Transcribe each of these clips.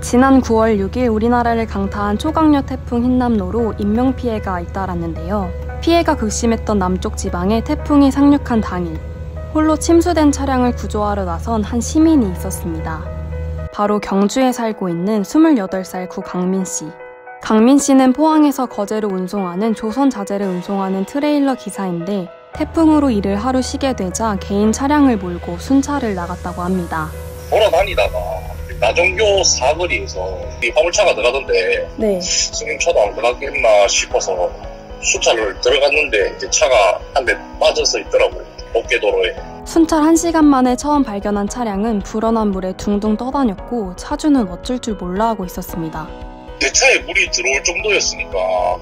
지난 9월 6일 우리나라를 강타한 초강력 태풍 흰남노로 인명피해가 잇따랐는데요. 피해가 극심했던 남쪽 지방에 태풍이 상륙한 당일, 홀로 침수된 차량을 구조하러 나선 한 시민이 있었습니다. 바로 경주에 살고 있는 28살 구 강민 씨. 강민 씨는 포항에서 거제로 운송하는 조선 자재를 운송하는 트레일러 기사인데 태풍으로 일을 하루 쉬게 되자 개인 차량을 몰고 순찰을 나갔다고 합니다. 돌아다니다가 나정교 사거리에서 이 화물차가 들어가던데 네. 승용차도 안 들어가겠나 싶어서 수차를 들어갔는데 이제 차가 한 대 빠져서 있더라고요. 어깨도로에. 순찰 1시간 만에 처음 발견한 차량은 불어난 물에 둥둥 떠다녔고 차주는 어쩔 줄 몰라 하고 있었습니다. 내 차에 물이 들어올 정도였으니까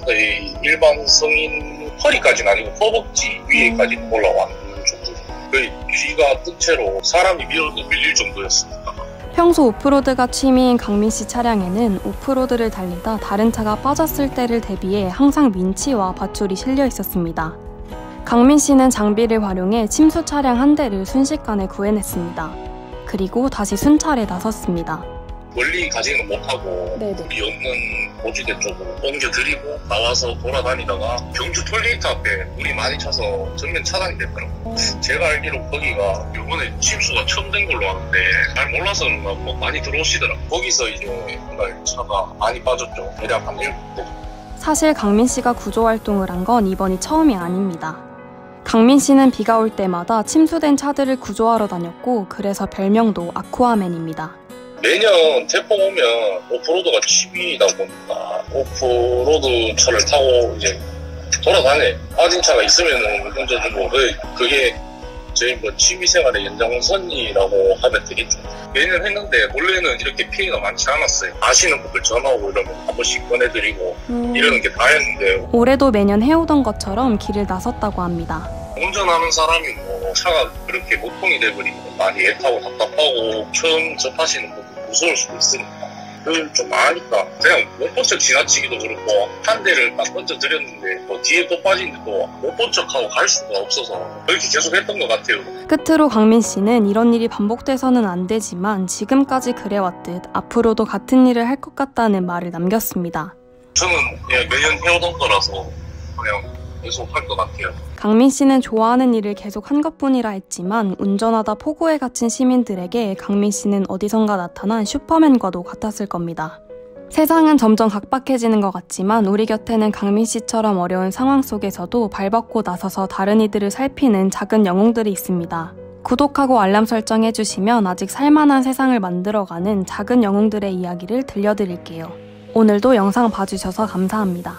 거의 일반 성인 허리까지는 아니고 허벅지 위에까지 올라왔는 정도. 거의 귀가 뜬 채로 사람이 밀어도 밀릴 정도였으니까. 평소 오프로드가 취미인 강민 씨 차량에는 오프로드를 달리다 다른 차가 빠졌을 때를 대비해 항상 민치와 밧줄이 실려 있었습니다. 강민 씨는 장비를 활용해 침수 차량 한 대를 순식간에 구해냈습니다. 그리고 다시 순찰에 나섰습니다. 멀리 가지는 못하고 네네. 물이 없는 고지대 쪽으로 옮겨드리고 나와서 돌아다니다가 경주 톨게이트 앞에 물이 많이 차서 전면 차단이 됐더라고요. 제가 알기로 거기가 이번에 침수가 처음 된 걸로 아는데 잘 몰라서 그런가 뭐 많이 들어오시더라고요. 거기서 이제 그날 차가 많이 빠졌죠. 대략 한 7대. 사실 강민 씨가 구조 활동을 한 건 이번이 처음이 아닙니다. 강민 씨는 비가 올 때마다 침수된 차들을 구조하러 다녔고 그래서 별명도 아쿠아맨입니다. 매년 태풍 오면 오프로드가 취미이다 보니까 오프로드 차를 타고 이제 돌아다녀. 빠진 차가 있으면 던져주고 그- 그게 저희 뭐 취미생활의 연장선이라고 하면 되겠죠. 매년 했는데 원래는 이렇게 피해가 많지 않았어요. 아시는 분들 전화오고 이러면 한 번씩 꺼내드리고 이러는 게 다였는데 올해도 매년 해오던 것처럼 길을 나섰다고 합니다. 운전하는 사람이 뭐 차가 그렇게 모통이 돼버리면 많이 애타고 답답하고 처음 접하시는 분들 무서울 수도 있으니까. 그걸 좀 아니까. 그냥 못본 척 지나치기도 그렇고 한 대를 딱 던져드렸는데 뭐 뒤에 또 빠지는데 또 못 본 척하고 갈 수가 없어서 그렇게 계속 했던 것 같아요. 끝으로 강민 씨는 이런 일이 반복돼서는 안 되지만 지금까지 그래왔듯 앞으로도 같은 일을 할 것 같다는 말을 남겼습니다. 저는 그냥 매년 해오던 거라서 그냥 계속 할 것 같아요 강민 씨는 좋아하는 일을 계속 한 것뿐이라 했지만 운전하다 폭우에 갇힌 시민들에게 강민 씨는 어디선가 나타난 슈퍼맨과도 같았을 겁니다. 세상은 점점 각박해지는 것 같지만 우리 곁에는 강민 씨처럼 어려운 상황 속에서도 발벗고 나서서 다른 이들을 살피는 작은 영웅들이 있습니다. 구독하고 알람 설정해주시면 아직 살만한 세상을 만들어가는 작은 영웅들의 이야기를 들려드릴게요. 오늘도 영상 봐주셔서 감사합니다.